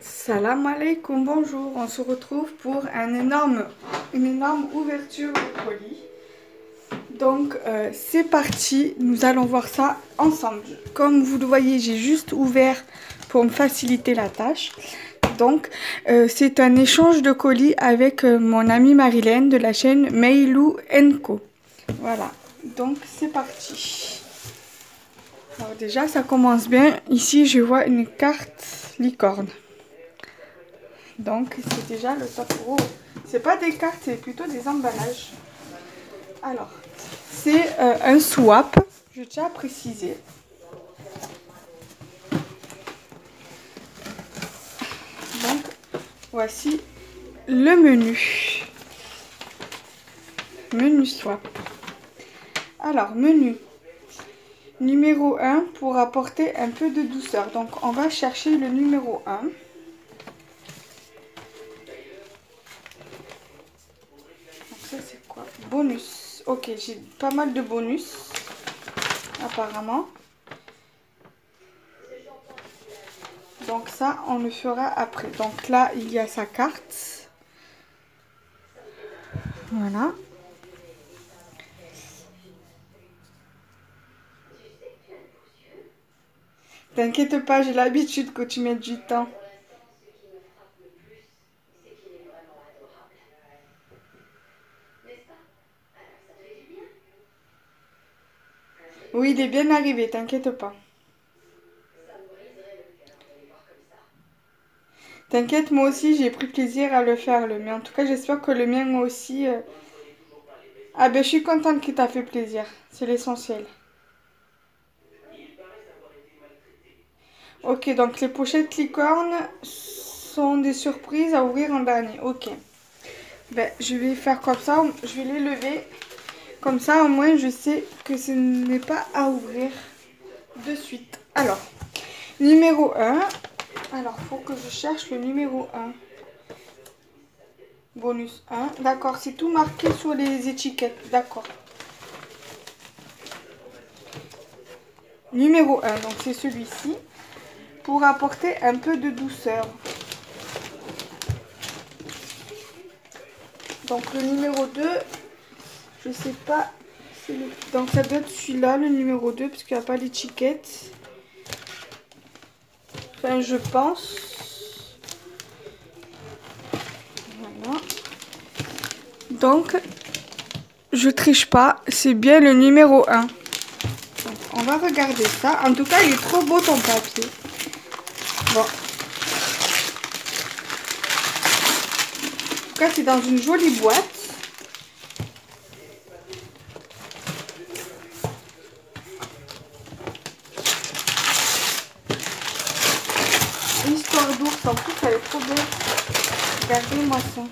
Salam alaikum, bonjour, on se retrouve pour un énorme, une énorme ouverture de colis. Donc euh, c'est parti, nous allons voir ça ensemble. Comme vous le voyez, j'ai juste ouvert pour me faciliter la tâche. Donc euh, c'est un échange de colis avec euh, mon amie Marilène de la chaîne Meilou Co. Voilà, donc c'est parti. Alors déjà ça commence bien. Ici je vois une carte licorne. Donc c'est déjà le top. Oh, c'est pas des cartes, c'est plutôt des emballages. Alors, c'est euh, un swap, je tiens à préciser. Donc, voici le menu. Menu swap. Alors, menu. Numéro 1 pour apporter un peu de douceur. Donc, on va chercher le numéro 1. Ok, j'ai pas mal de bonus. Apparemment. Donc ça, on le fera après. Donc là, il y a sa carte. Voilà. T'inquiète pas, j'ai l'habitude que tu mettes du temps. Oui, il est bien arrivé, t'inquiète pas. T'inquiète, moi aussi, j'ai pris plaisir à le faire, le mien. En tout cas, j'espère que le mien aussi... Euh, ah ben, je suis contente qu'il t'a fait plaisir. C'est l'essentiel. Ok, donc les pochettes licornes sont des surprises à ouvrir en dernier. Ok. Ben, je vais faire comme ça. Je vais les lever. Comme ça, au moins, je sais que ce n'est pas à ouvrir de suite. Alors, numéro 1. Alors, faut que je cherche le numéro 1. Bonus 1. D'accord, c'est tout marqué sur les étiquettes. D'accord. Numéro 1, donc c'est celui-ci. Pour apporter un peu de douceur. Donc le numéro 2, je sais pas. Donc ça doit être celui-là, le numéro 2, parce qu'il n'y a pas l'étiquette. Enfin, je pense. Voilà. Donc, je triche pas. C'est bien le numéro 1. on va regarder ça. En tout cas, il est trop beau ton papier. Bon. En tout cas, c'est dans une jolie boîte. Regardez-moi ça.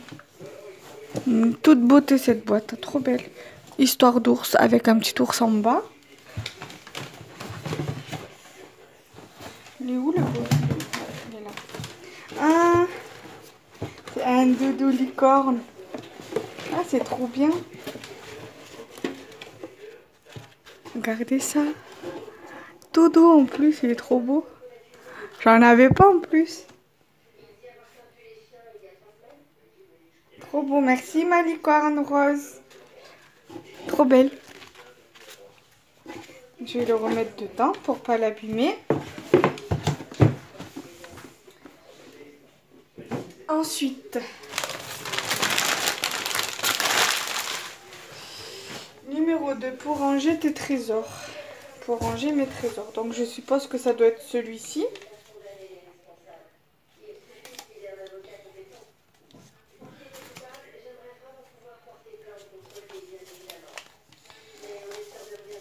Toute beauté cette boîte, trop belle. Histoire d'ours avec un petit ours en bas. Il est où le beau? Il est là. Ah C'est un dodo licorne. Ah, c'est trop bien. Regardez ça. Dodo en plus, il est trop beau. J'en avais pas en plus. Trop beau, merci ma licorne rose. Trop belle. Je vais le remettre dedans pour pas l'abîmer. Ensuite, numéro 2, pour ranger tes trésors. Pour ranger mes trésors. Donc je suppose que ça doit être celui-ci.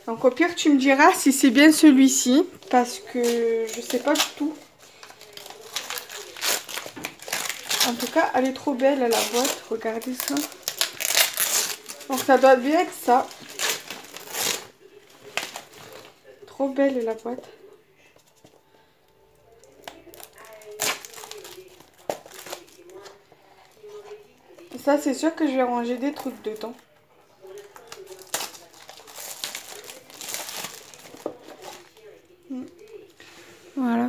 Donc au pire, tu me diras si c'est bien celui-ci, parce que je sais pas du tout. En tout cas, elle est trop belle la boîte, regardez ça. Donc ça doit bien être ça. Trop belle la boîte. Et ça, c'est sûr que je vais ranger des trucs dedans.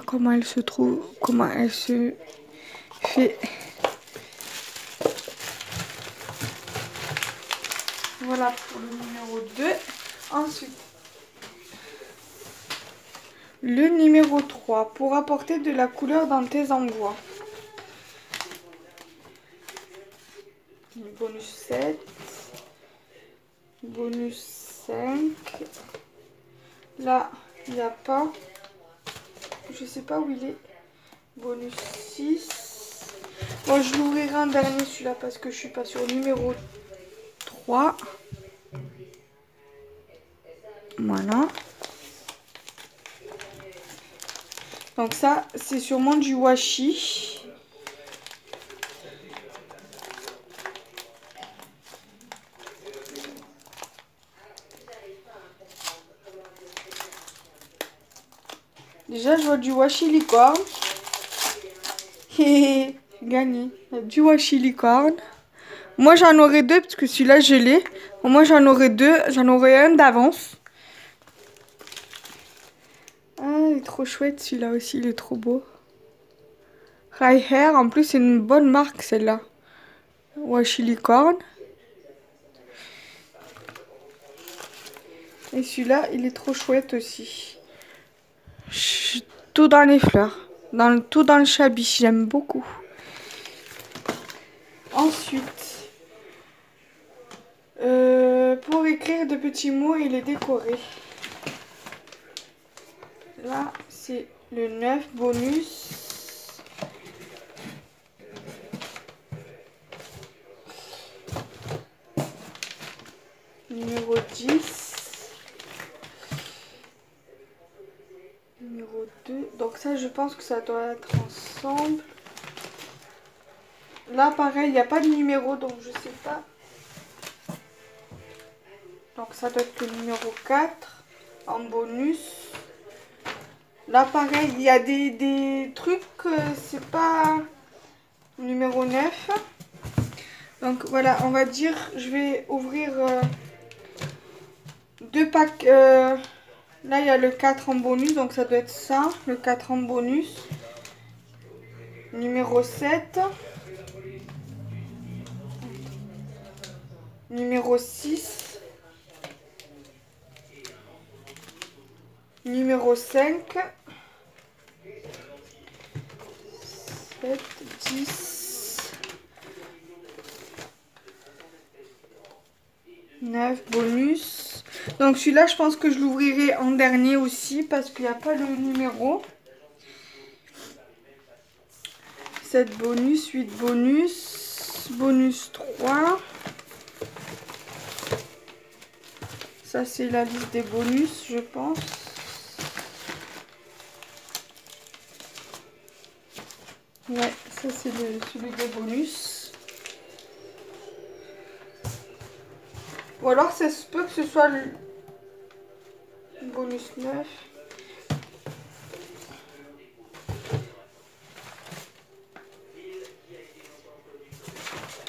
Comment elle se trouve, comment elle se fait. Voilà pour le numéro 2. Ensuite, le numéro 3, pour apporter de la couleur dans tes envois. Bonus 7. Bonus 5. Là, il n'y a pas. Je sais pas où il est. Bonus 6. Bon, je l'ouvrirai un dernier celui-là parce que je suis pas sur numéro 3. Voilà. Donc ça, c'est sûrement du washi. Déjà, je vois du washi licorne. Et gagné. Du washi licorne. Moi, j'en aurais deux parce que celui-là, je l'ai. Moi, j'en aurais deux. J'en aurais un d'avance. Ah, il est trop chouette celui-là aussi, il est trop beau. High Hair, en plus c'est une bonne marque celle-là. Washi Licorne. Et celui-là, il est trop chouette aussi. Tout dans les fleurs. Dans, tout dans le chabi, j'aime beaucoup. Ensuite, euh, pour écrire de petits mots, il est décoré. Là, c'est le 9 bonus. Numéro 10. Numéro 2. Donc ça, je pense que ça doit être ensemble. Là, pareil, il n'y a pas de numéro, donc je sais pas. Donc ça doit être le numéro 4 en bonus. Là, pareil, il y a des, trucs, c'est pas numéro 9. Donc voilà, on va dire, je vais ouvrir euh, deux packs. Euh, là, il y a le 4 en bonus, donc ça doit être ça, le 4 en bonus. Numéro 7. Numéro 6. Numéro 5. 7, 10, 9, bonus. Donc celui-là, je pense que je l'ouvrirai en dernier aussi parce qu'il n'y a pas le numéro. 7 bonus, 8 bonus, bonus 3. Ça, c'est la liste des bonus, je pense. Ouais, ça c'est celui des bonus. Ou alors ça se peut que ce soit le bonus 9.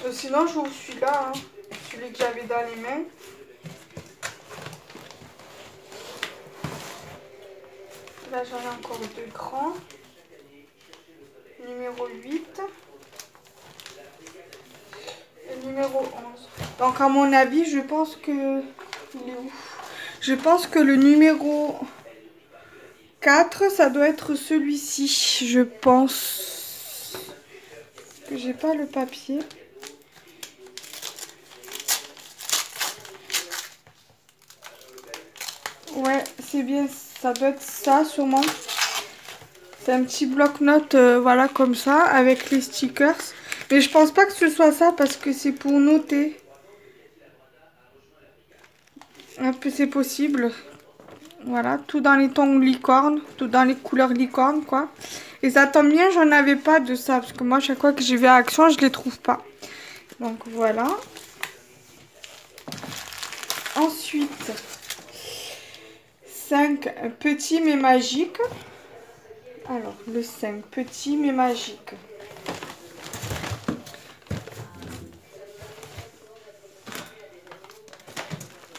Euh, sinon je vous suis là, hein. celui que j'avais dans les mains. Là j'en ai encore deux grands numéro 8 et numéro 11. Donc à mon avis, je pense que... Je pense que le numéro 4, ça doit être celui-ci, je pense. que j'ai pas le papier. Ouais, c'est bien, ça doit être ça sûrement. C'est un petit bloc-notes, euh, voilà, comme ça, avec les stickers. Mais je pense pas que ce soit ça, parce que c'est pour noter. Un peu, c'est possible. Voilà, tout dans les tons licorne, tout dans les couleurs licorne, quoi. Et ça tombe bien, j'en avais pas de ça, parce que moi, chaque fois que j'y vais à Action, je les trouve pas. Donc, voilà. Ensuite, 5 petits mais magiques. Alors, le 5, petit mais magique.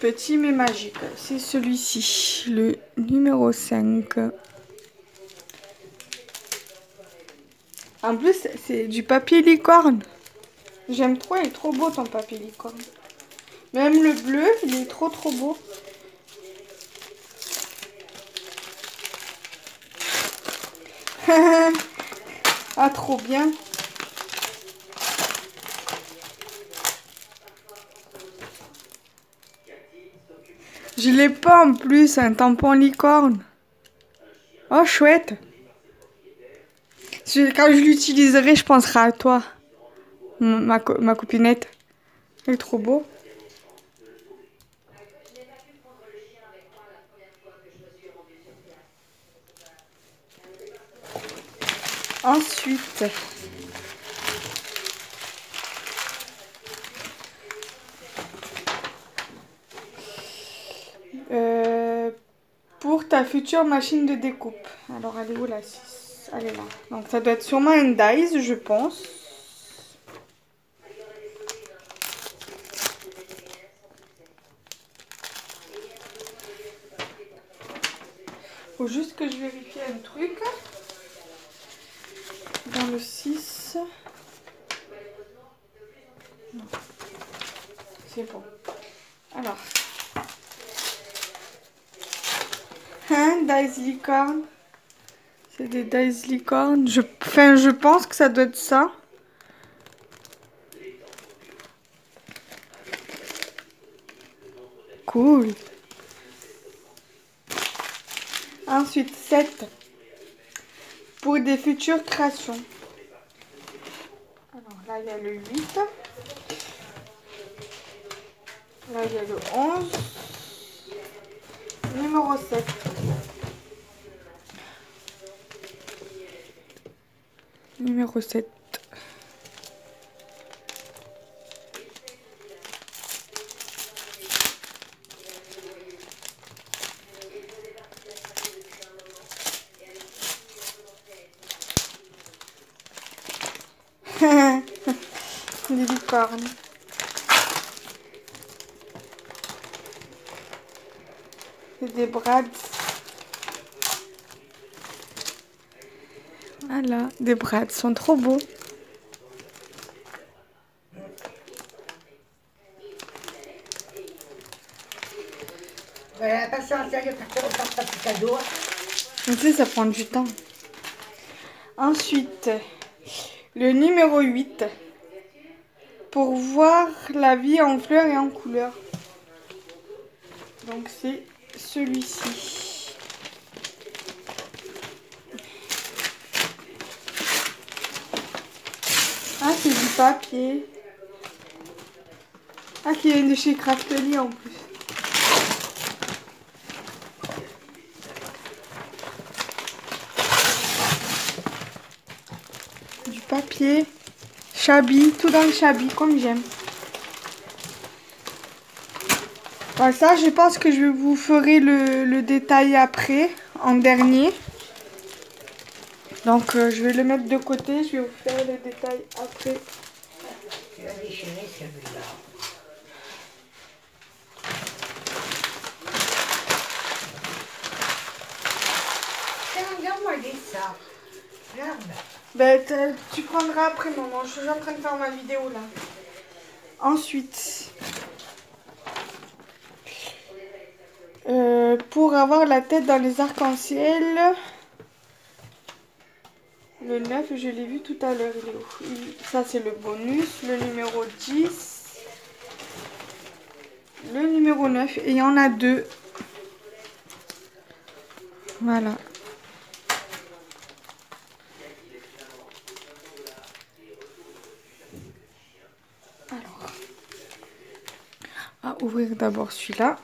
Petit mais magique. C'est celui-ci, le numéro 5. En plus, c'est du papier licorne. J'aime trop, il est trop beau ton papier licorne. Même le bleu, il est trop trop beau. ah, trop bien. Je l'ai pas en plus, un tampon licorne. Oh, chouette. Quand je l'utiliserai, je penserai à toi. Ma, ma copinette. Il est trop beau. Ensuite, pour ta future machine de découpe. Alors, elle est où la 6 Elle est là. Donc, ça doit être sûrement une dice, je pense. Faut juste que je vérifie un truc dans le 6. C'est bon. Alors. Un dice licorne? C'est des dice licorne. Je, je pense que ça doit être ça. Cool. Ensuite, 7 pour des futures créations. Alors là, il y a le 8. Là, il y a le 11. Numéro 7. Numéro 7. Des licornes. C'est des brads. Des brads sont trop beaux. Tu sais, ça prend du temps. Ensuite, le numéro 8 pour voir la vie en fleurs et en couleurs. Donc c'est celui-ci. C'est du papier. Ah, qui est de chez Craftly en plus. Du papier. Chabi, tout dans le chabi, comme j'aime. Voilà, ça, je pense que je vous ferai le, détail après, en dernier. Donc, euh, je vais le mettre de côté, je vais vous faire le détail après. Celui-là. Regarde-moi ça. Regarde. Ben, tu prendras après, maman. Je suis en train de faire ma vidéo, là. Ensuite, euh, pour avoir la tête dans les arcs-en-ciel, le 9, je l'ai vu tout à l'heure. Ça, c'est le bonus. Le numéro 10. Le numéro 9. Et il y en a deux. Voilà. ouvrir d'abord celui-là.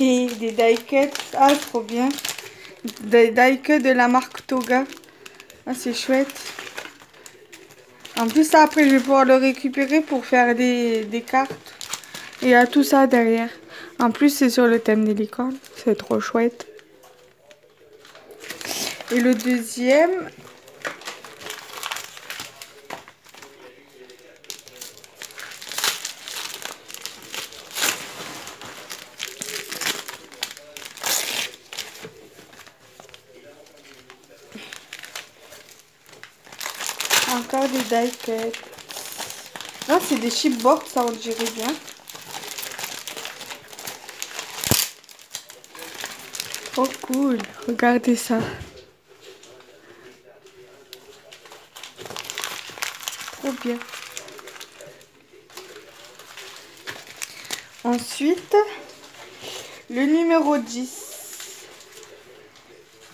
Des die cuts. Ah, trop bien. Des die cuts de la marque Toga. Ah, c'est chouette. En plus, après, je vais pouvoir le récupérer pour faire des, des cartes. Et il y a tout ça derrière. En plus, c'est sur le thème des licornes. C'est trop chouette. Et le deuxième, Ah, c'est des chipboards, ça on dirait bien. Trop cool. Regardez ça. Trop bien. Ensuite, le numéro 10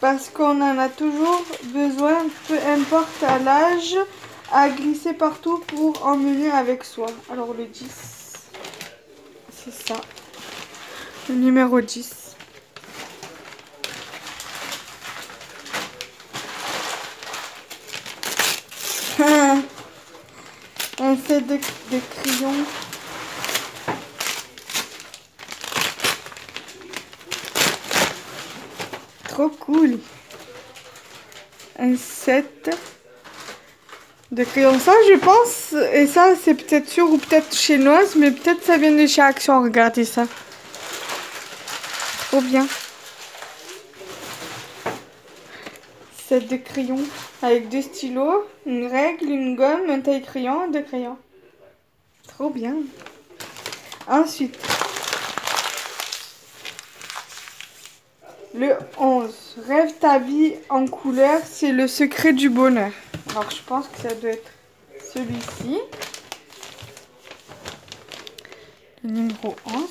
parce qu'on en a toujours besoin, peu importe l'âge, à glisser partout pour emmener avec soi. Alors le 10, c'est ça. Le numéro 10. Un set de, de crayons. trop cool. Un set de. Ça, je pense, et ça, c'est peut-être sûr ou peut-être chinoise, mais peut-être ça vient de chez Action. Regardez ça. Trop bien. Set de crayons avec deux stylos, une règle, une gomme, un taille-crayon, deux crayons. Trop bien. Ensuite, Le 11. Rêve ta vie en couleur, c'est le secret du bonheur. Alors je pense que ça doit être celui-ci. Le numéro 11.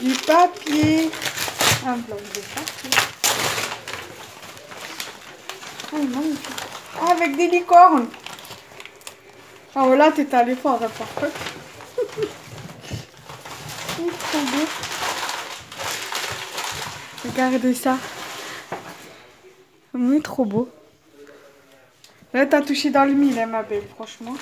du papier. Un bloc de papier. Oh, licornes. Ah voilà, t'es allé fort, hein, par contre. trop beau. Regardez ça. C'est trop beau. Là, t'as touché dans le mille, hein, ma belle, franchement.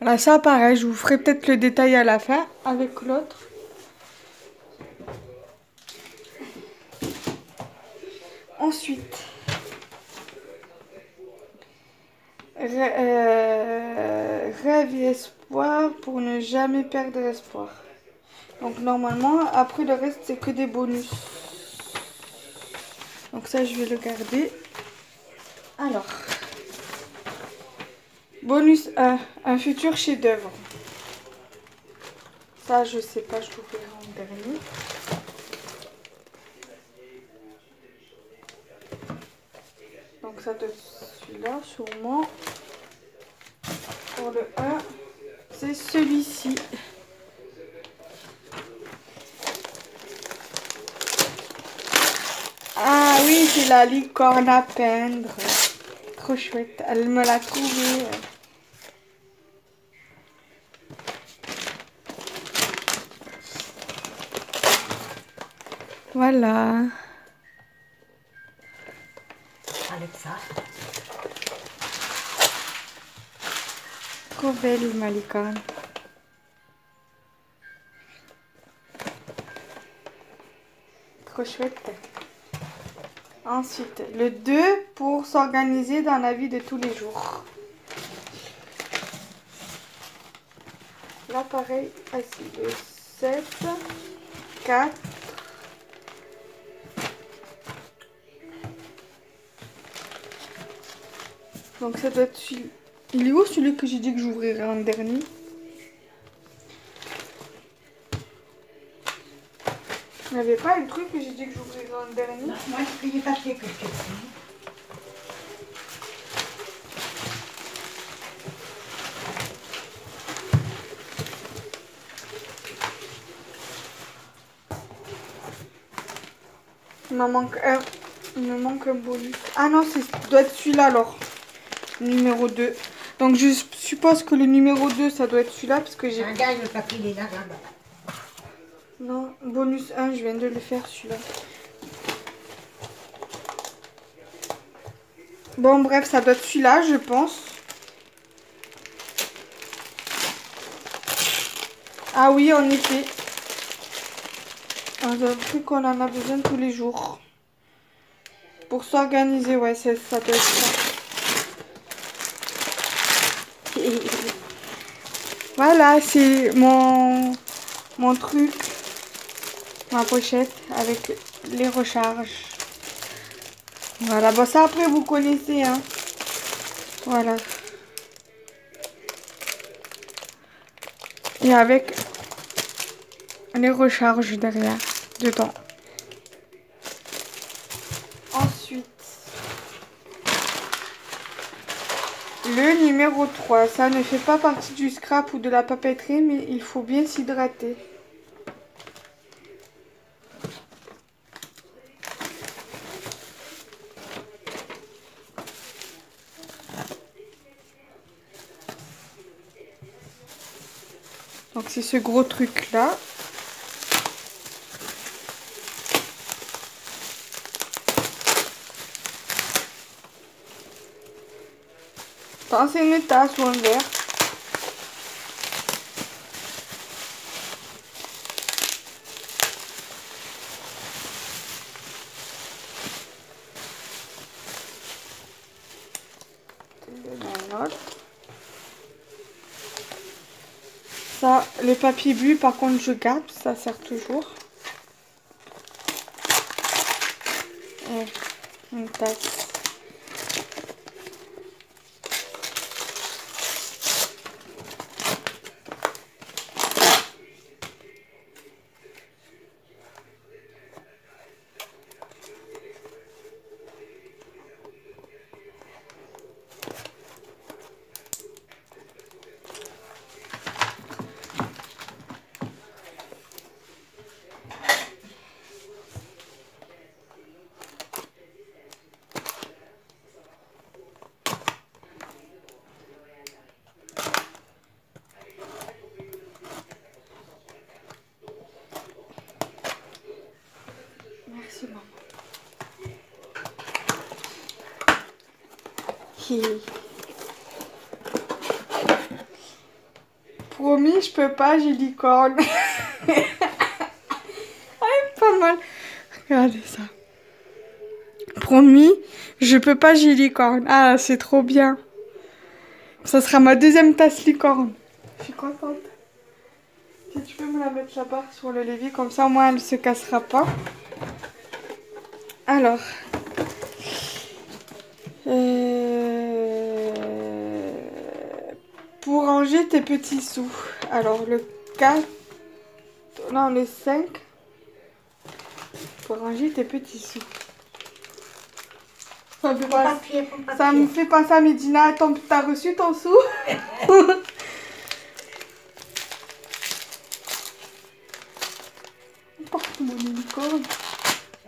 Là, ça, pareil, je vous ferai peut-être le détail à la fin avec l'autre. Ensuite, euh, rêve et espoir pour ne jamais perdre espoir. Donc normalement, après le reste, c'est que des bonus. Donc ça, je vais le garder. Alors. Bonus 1, un futur chef-d'œuvre. Ça, je sais pas, je l'ouvrirai en dernier. Ça doit celui-là, sûrement. Pour le 1, c'est celui-ci. Ah oui, c'est la licorne à peindre. Trop chouette. Elle me l'a trouvé. Voilà. Belle ma licorne. Trop chouette. Ensuite, le 2 pour s'organiser dans la vie de tous les jours. Là, pareil. Le 7, 4, Donc ça doit être. Il est où celui que j'ai dit que j'ouvrirais en dernier? Il n'y avait pas un truc que j'ai dit que j'ouvrirais en dernier? Non, moi, je pris papier que je Il m'en manque un. Il me manque un bonus. Ah non, ça doit être celui-là alors numéro 2. Donc je suppose que le numéro 2, ça doit être celui-là parce que j'ai... Regarde, le papier, il est là, là, Non, bonus 1, je viens de le faire celui-là. Bon, bref, ça doit être celui-là, je pense. Ah oui, en effet. On a appris qu'on en a besoin tous les jours. Pour s'organiser, ouais, ça doit être ça. Voilà, c'est mon, mon truc, ma pochette avec les recharges. Voilà, bon ça après vous connaissez, hein. Voilà. Et avec les recharges derrière, dedans. Ensuite, le numéro 3, ça ne fait pas partie du scrap ou de la papeterie, mais il faut bien s'hydrater. Donc c'est ce gros truc là. Dans une tasse ou un verre. Ça, les papiers bu, par contre, je garde, ça sert toujours. Une tasse. Merci maman. Promis, je peux pas, j'ai licorne. pas mal. Regardez ça. Promis, je peux pas, j'ai licorne. Ah, c'est trop bien. Ça sera ma deuxième tasse licorne. Je suis contente. Si tu peux me la mettre là-bas sur le levier, comme ça au moins elle se cassera pas. Alors. euh, Tes petits sous. Alors le 4. Non, le 5. Pour ranger tes petits sous. Ça me fait, pas- Papier, ça me fait penser à Medina. T'as reçu ton sou Porte mon unicorne.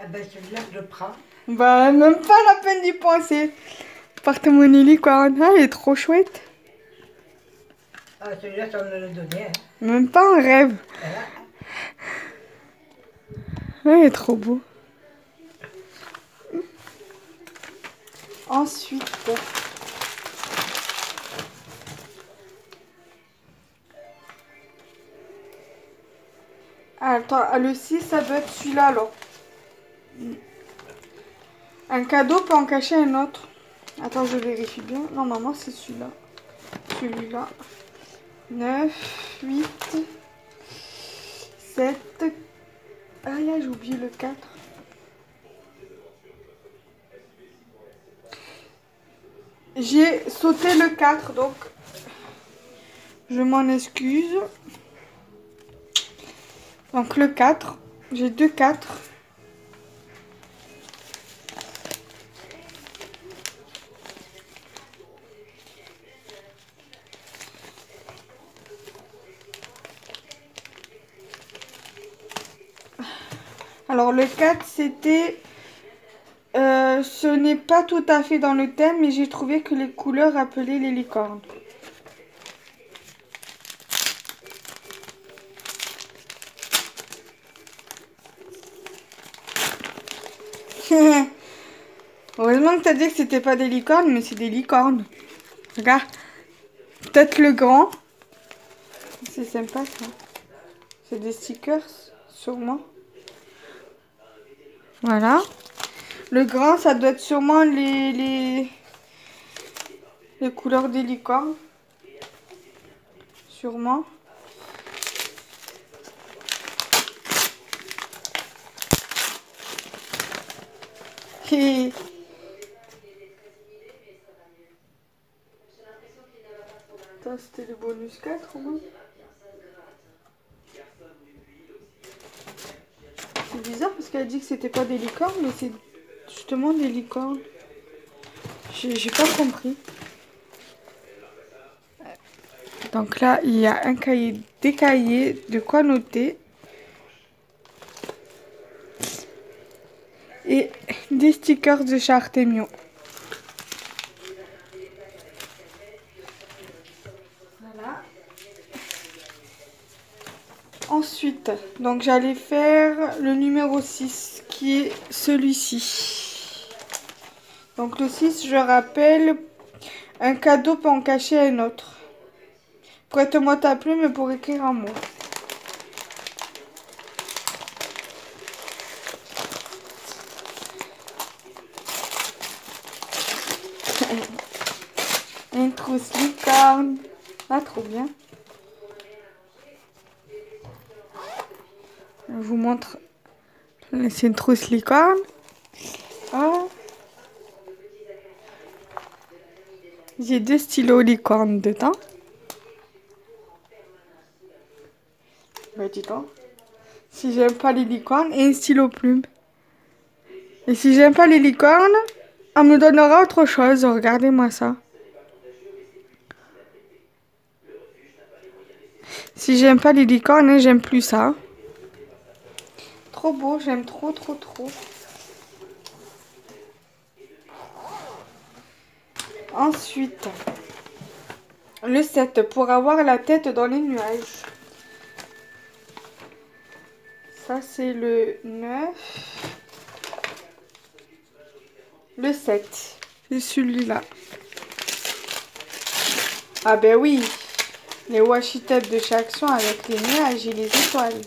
Ah ben celui-là, je le prends. Bah, même pas la peine d'y penser. Porte mon licorne. Ah, il est trop chouette. Ah, celui-là, ça me l'a donné. Hein. Même pas un rêve. Il est trop beau. Ensuite. Attends, ah, le 6, ça doit être celui-là alors. Un cadeau peut en cacher un autre. Attends, je vérifie bien. Normalement, c'est celui-là. Celui-là. 9, 8, 7. Ah là, j'ai oublié le 4. J'ai sauté le 4, donc je m'en excuse. Donc le 4, j'ai deux 4. Alors le 4 c'était... euh, ce n'est pas tout à fait dans le thème, mais j'ai trouvé que les couleurs appelaient les licornes. Heureusement que t'as dit que c'était pas des licornes, mais c'est des licornes. Regarde. Peut-être le grand. C'est sympa ça. C'est des stickers, sûrement. Voilà. Le grand, ça doit être sûrement les, les, les couleurs des licornes. Sûrement. Et... C'était le bonus 4 au moins. Bizarre parce qu'elle dit que c'était pas des licornes, mais c'est justement des licornes. J'ai pas compris. Donc là, il y a un cahier, des cahiers, de quoi noter. Et des stickers de chat Ensuite, donc j'allais faire le numéro 6 qui est celui-ci. Donc le 6, je rappelle, un cadeau peut en cacher un autre. Prête-moi ta plume pour écrire un mot. Une trousse licorne. Ah, trop bien. Vous montre. C'est une trousse licorne. Oh. J'ai deux stylos licorne dedans. Bah dis donc. Si j'aime pas les licornes et un stylo plume. Et si j'aime pas les licornes, on me donnera autre chose. Regardez-moi ça. Si j'aime pas les licornes, j'aime plus ça. Beau, j'aime trop, trop, trop. Ensuite, le 7 pour avoir la tête dans les nuages. Ça, c'est le 9. Le 7. C'est celui-là. Ah ben oui. Les washi tape de chaque son avec les nuages et les étoiles.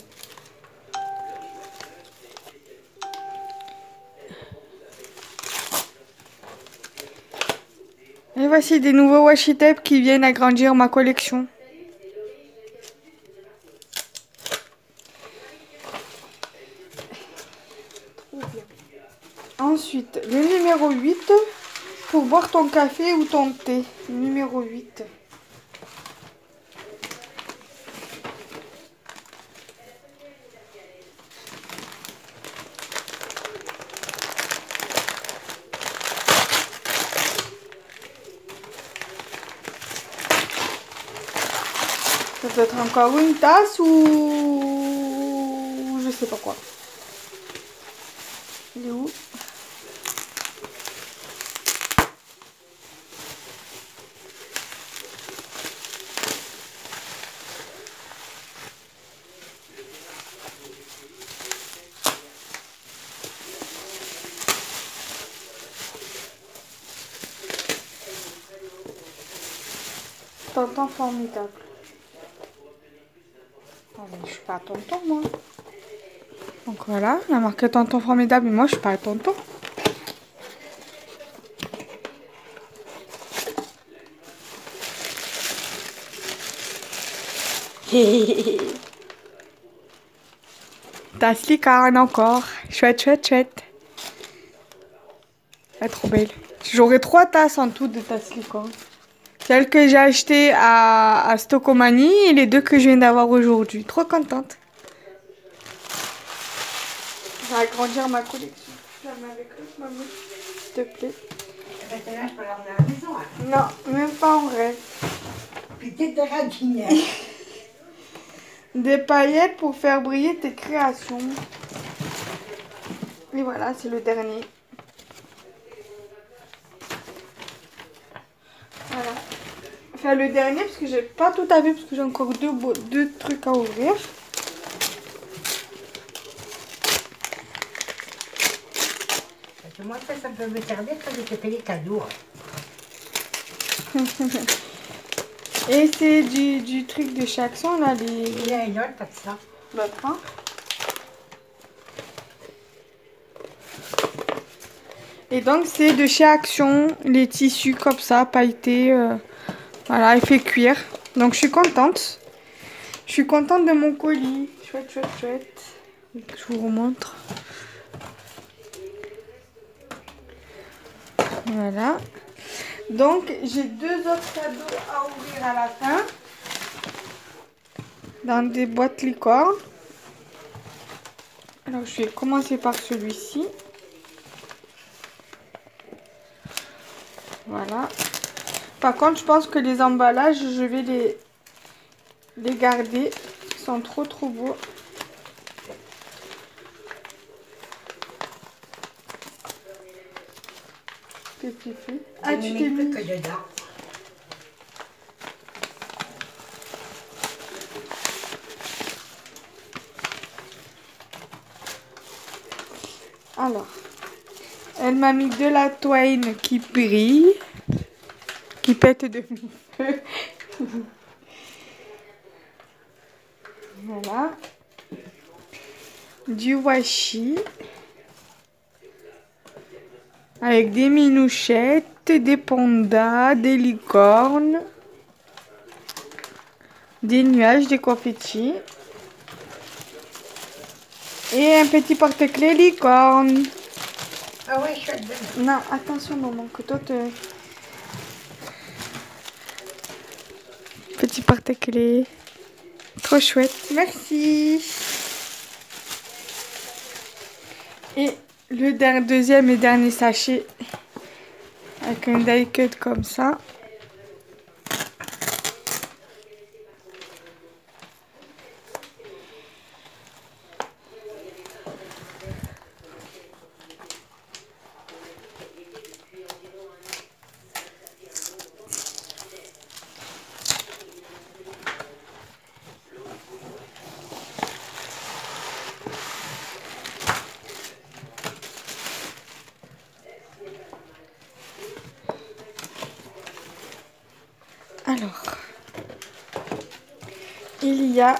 Voici des nouveaux washi tape qui viennent agrandir ma collection. Ensuite, le numéro 8 pour boire ton café ou ton thé. Numéro 8. Être encore une tasse ou je sais pas quoi. Il est où? Tonton formidable. Oh, mais je suis pas tonton moi. Donc voilà, il a marqué tonton formidable, mais moi je suis pas tonton. Tasse licorne encore. Chouette, chouette, chouette. Elle est trop belle. J'aurai trois tasses en tout de licorne. Celle que j'ai achetée à, à Stocomanie et les deux que je viens d'avoir aujourd'hui. Trop contente. Je vais agrandir ma collection. Je la mets avec l'autre, maman. S'il te plaît. Maintenant, je peux l'emmener à la maison. Hein. Non, même pas en rêve. Petite radinière. Des paillettes pour faire briller tes créations. Et voilà, c'est le dernier. Voilà. Enfin, le dernier, parce que j'ai pas tout à vu, parce que j'ai encore deux, beaux- deux trucs à ouvrir. Parce que moi, ça, ça peut me servir quand j'ai fait les cadeaux. hein. Et c'est du, du truc de chaque son, là, les... Il y a une autre, pas de ça. L'autre, hein. Et donc c'est de chez Action, les tissus comme ça, pailletés, euh, voilà, et fait cuire. Donc je suis contente. Je suis contente de mon colis. Chouette, chouette, chouette. Je vous remontre. Voilà. Donc j'ai deux autres cadeaux à ouvrir à la fin. Dans des boîtes licornes. Alors je vais commencer par celui-ci. Voilà. Par contre, je pense que les emballages, je vais les, les garder. Ils sont trop trop beaux. Qu'est-ce que tu fais Ah, tu t'es mis... que dedans. Alors, elle m'a mis de la toile qui brille, qui pète de feu. voilà. Du washi. Avec des minouchettes, des pandas, des licornes, des nuages, des confettis. Et un petit porte-clés licorne. Ah ouais, je suis. Non, attention maman, que toi te... Petit. Trop chouette. Merci. Et le der- deuxième et dernier sachet. Avec un die cut comme ça. Alors, il y a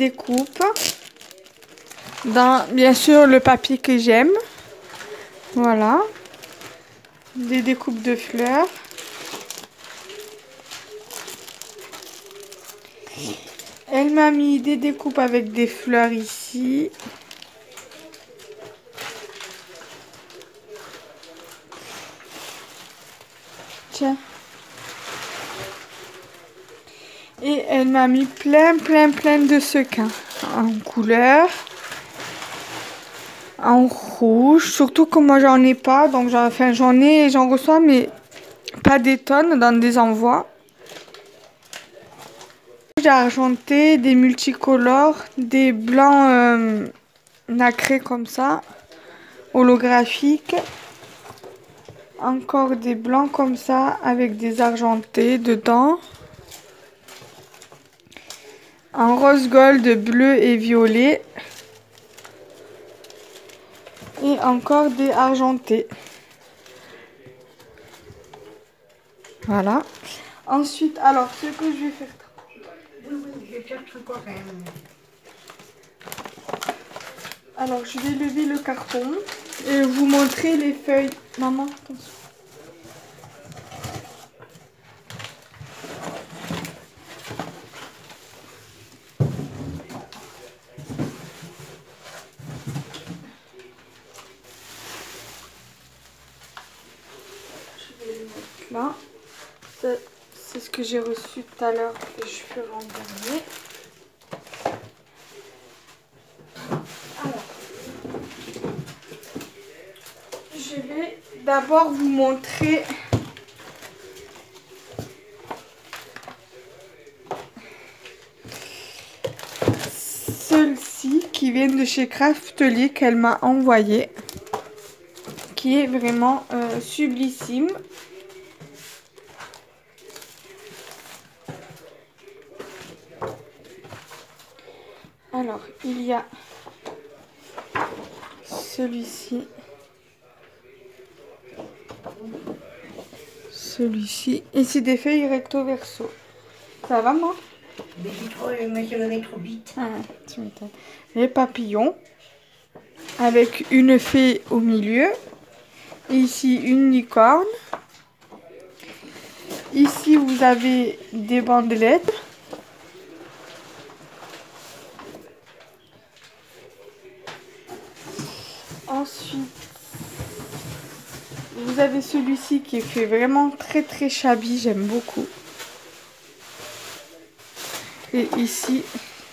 des découpes dans, bien sûr, le papier que j'aime. Voilà. Des découpes de fleurs. Elle m'a mis des découpes avec des fleurs ici. Tiens. Mis plein, plein, plein de sequins en couleur, en rouge. Surtout que moi j'en ai pas, donc j'en, enfin, j'en ai et j'en reçois, mais pas des tonnes dans des envois. J'ai argenté, des multicolores, des blancs euh, nacrés comme ça, holographiques. Encore des blancs comme ça avec des argentés dedans. En rose gold, bleu et violet. Et encore des argentés. Voilà. Ensuite, alors, ce que je vais faire. Je un. Alors, je vais lever le carton et vous montrer les feuilles. Maman, attention. Je vais les C'est ce que j'ai reçu tout à l'heure et je ferai en. Alors, je vais d'abord vous montrer celle-ci qui vient de chez Craftly qu'elle m'a envoyé qui est vraiment euh, sublissime. Alors, il y a celui-ci. Celui-ci. Et c'est des feuilles recto verso. Ça va, moi? Mais j'ai trop, je me suis levée trop vite. Ah, tu m'étonnes. Les papillons. Avec une fée au milieu. ici une licorne. Ici, vous avez des bandelettes. Ensuite, vous avez celui-ci qui est fait vraiment très très shabby, j'aime beaucoup. Et ici,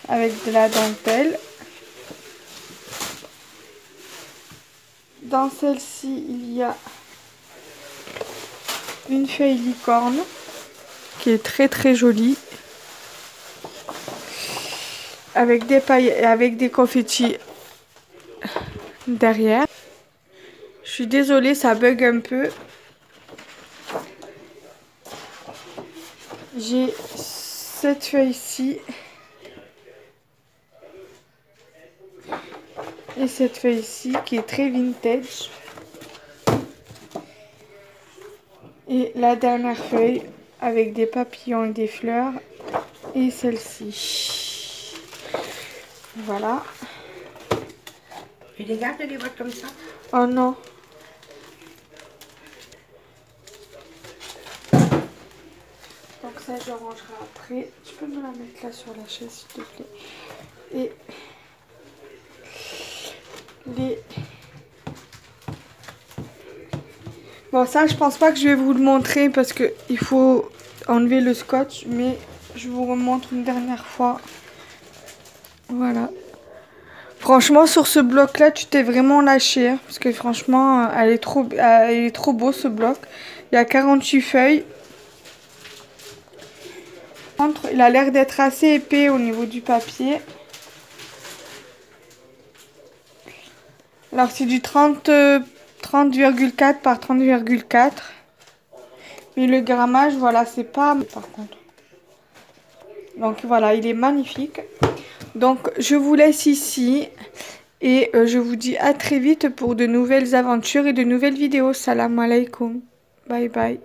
avec de la dentelle. Dans celle-ci, il y a une feuille licorne qui est très très jolie. Avec des pailles, avec des confettis derrière. Je suis désolée, ça bug un peu. J'ai cette feuille-ci. Et cette feuille-ci qui est très vintage. Et la dernière feuille avec des papillons et des fleurs. Et celle-ci. Voilà. Tu les gardes les boîtes comme ça Oh non. Donc je rangerai après. Tu peux me la mettre là sur la chaise, s'il te plaît. Et les... Bon, ça, je pense pas que je vais vous le montrer parce que il faut enlever le scotch, mais je vous remontre une dernière fois. Voilà. Franchement, sur ce bloc-là, tu t'es vraiment lâché. Hein, parce que franchement, elle est, trop, elle est trop beau ce bloc. Il y a 48 feuilles. Il a l'air d'être assez épais au niveau du papier. Alors, c'est du 30, 30,4 par 30,4. Mais le grammage, voilà, c'est pas... Par contre. Donc, voilà, il est magnifique. Donc, je vous laisse ici. Et euh, je vous dis à très vite pour de nouvelles aventures et de nouvelles vidéos. Salam alaikum. Bye bye.